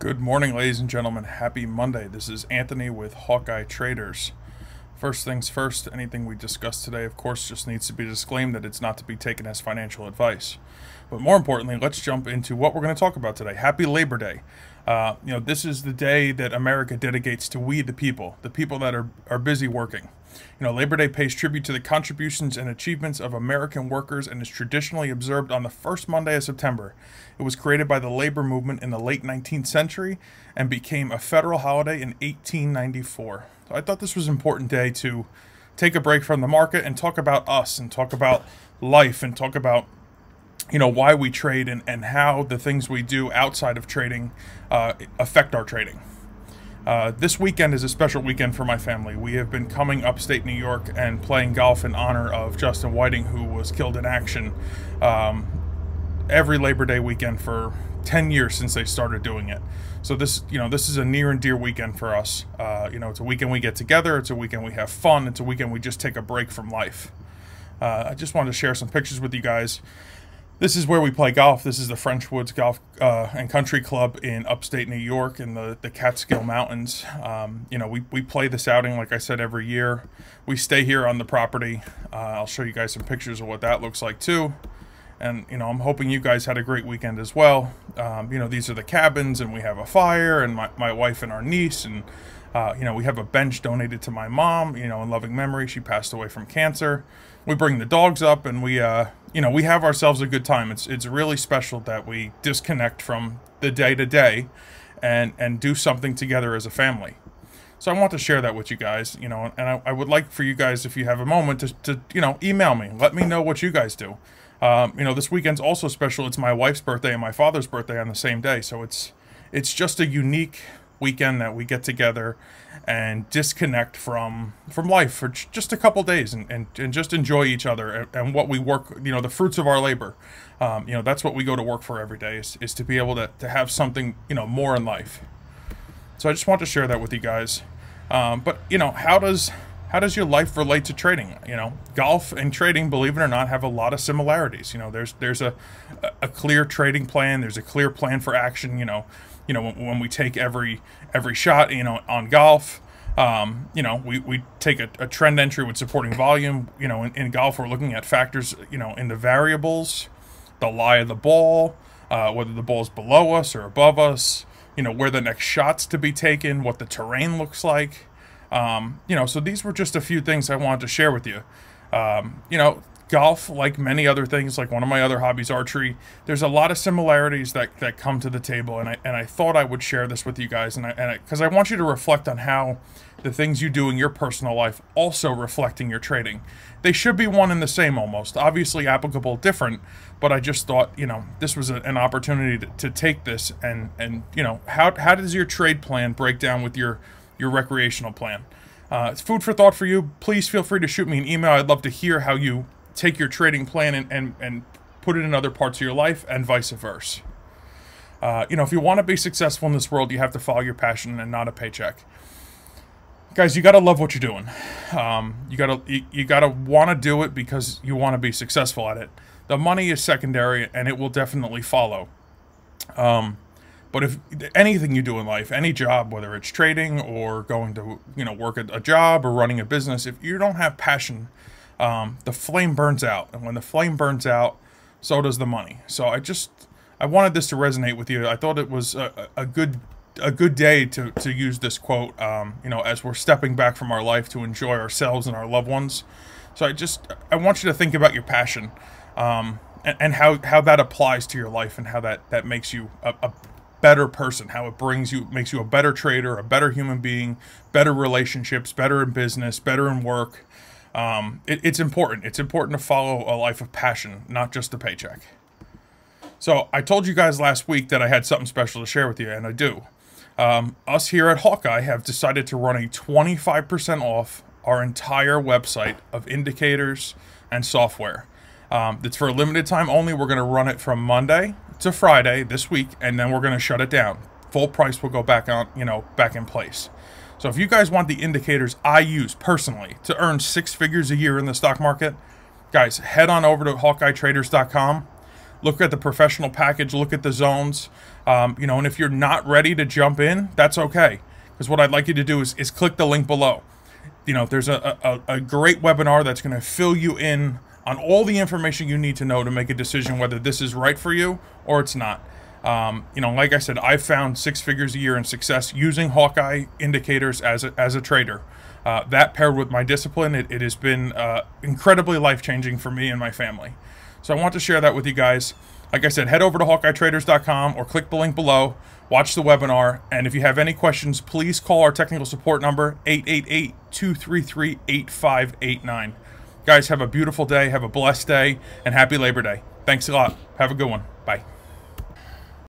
Good morning, ladies and gentlemen. Happy Monday. This is Anthony with Hawkeye Traders. First things first, anything we discuss today, of course, just needs to be disclaimed that it's not to be taken as financial advice. But more importantly, let's jump into what we're going to talk about today. Happy Labor Day. Uh, you know, this is the day that America dedicates to we, the people, the people that are, are busy working. You know, Labor Day pays tribute to the contributions and achievements of American workers and is traditionally observed on the first Monday of September. It was created by the labor movement in the late 19th century and became a federal holiday in 1894. I thought this was an important day to take a break from the market and talk about us and talk about life and talk about you know why we trade and, and how the things we do outside of trading uh, affect our trading. Uh, this weekend is a special weekend for my family. We have been coming upstate New York and playing golf in honor of Justin Whiting, who was killed in action um, every Labor Day weekend for 10 years since they started doing it. So this, you know, this is a near and dear weekend for us. Uh, you know, it's a weekend we get together. It's a weekend we have fun. It's a weekend we just take a break from life. Uh, I just wanted to share some pictures with you guys this is where we play golf. This is the French Woods Golf uh, and Country Club in upstate New York in the, the Catskill Mountains. Um, you know, we, we play this outing, like I said, every year. We stay here on the property. Uh, I'll show you guys some pictures of what that looks like too. And, you know, I'm hoping you guys had a great weekend as well. Um, you know, these are the cabins and we have a fire and my, my wife and our niece and, uh, you know, we have a bench donated to my mom, you know, in loving memory. She passed away from cancer. We bring the dogs up and we uh, you know we have ourselves a good time. It's it's really special that we disconnect from the day to day and and do something together as a family. So i want to share that with you guys you know and i, I would like for you guys if you have a moment to, to you know email me. Let me know what you guys do um, you know this weekend's also special. It's my wife's birthday and my father's birthday on the same day. So it's it's just a unique weekend that we get together and disconnect from from life for just a couple days and, and, and just enjoy each other and, and, what we work you know the fruits of our labor. Um, you know that's what we go to work for every day is, is to be able to, to have something you know more in life. So i just want to share that with you guys. Um, but you know how does how does your life relate to trading you know golf and trading believe it or not have a lot of similarities you know there's there's a a clear trading plan there's a clear plan for action you know you know, when, when we take every every shot, you know, on golf, um, you know, we, we take a, a, trend entry with supporting volume. You know, in, in, golf, we're looking at factors, you know, in the variables, the lie of the ball, uh, whether the ball is below us or above us, you know, where the next shot's to be taken, what the terrain looks like. Um, you know, so these were just a few things I wanted to share with you. Um, you know, golf, like many other things, like one of my other hobbies, archery, there's a lot of similarities that, that come to the table, and I and I thought I would share this with you guys, and I and because I, I, want you to reflect on how the things you do in your personal life also reflecting your trading. They should be one and the same almost, obviously applicable different, but I just thought you know this was a, an opportunity to, to take this and and you know how how does your trade plan break down with your your recreational plan. Uh, it's food for thought for you. Please feel free to shoot me an email. I'd love to hear how you take your trading plan and, and, and put it in other parts of your life and vice versa. Uh, you know, if you want to be successful in this world, you have to follow your passion and not a paycheck. Guys, you got to love what you're doing. Um, you got to you, you got to want to do it because you want to be successful at it. The money is secondary, and it will definitely follow. Um, but if anything you do in life, any job, whether it's trading or going to you know work a, a job or running a business, if you don't have passion um, the flame burns out. And when the flame burns out, so does the money. So I just, I wanted this to resonate with you. I thought it was a, a good a good day to, to use this quote, um, you know, as we're stepping back from our life to enjoy ourselves and our loved ones. So I just, I want you to think about your passion um, and, and, how, how that applies to your life and how that, that makes you a, a better person, how it brings you, makes you a better trader, a better human being, better relationships, better in business, better in work, um, it, it's important. It's important to follow a life of passion, not just a paycheck. So I told you guys last week that I had something special to share with you, and I do. Um, us here at Hawkeye have decided to run a 25% off our entire website of indicators and software. Um, it's for a limited time only. We're going to run it from Monday to Friday this week, and then we're going to shut it down. Full price will go back on, you know, back in place. So if you guys want the indicators I use personally to earn six figures a year in the stock market, guys, head on over to HawkeyeTraders.com. look at the professional package, look at the zones. Um, you know, and if you're not ready to jump in, that's okay. Because what I'd like you to do is, is click the link below. You know, there's a, a, a great webinar that's going to fill you in on all the information you need to know to make a decision whether this is right for you or it's not. Um, you know, like I said, I've found six figures a year in success using Hawkeye indicators as a, as a trader. Uh, that paired with my discipline, it, it has been uh, incredibly life changing for me and my family. So I want to share that with you guys. Like I said, head over to HawkeyeTraders.com or click the link below, watch the webinar, and if you have any questions, please call our technical support number 888 233 8589. Guys, have a beautiful day, have a blessed day, and happy Labor Day. Thanks a lot. Have a good one. Bye.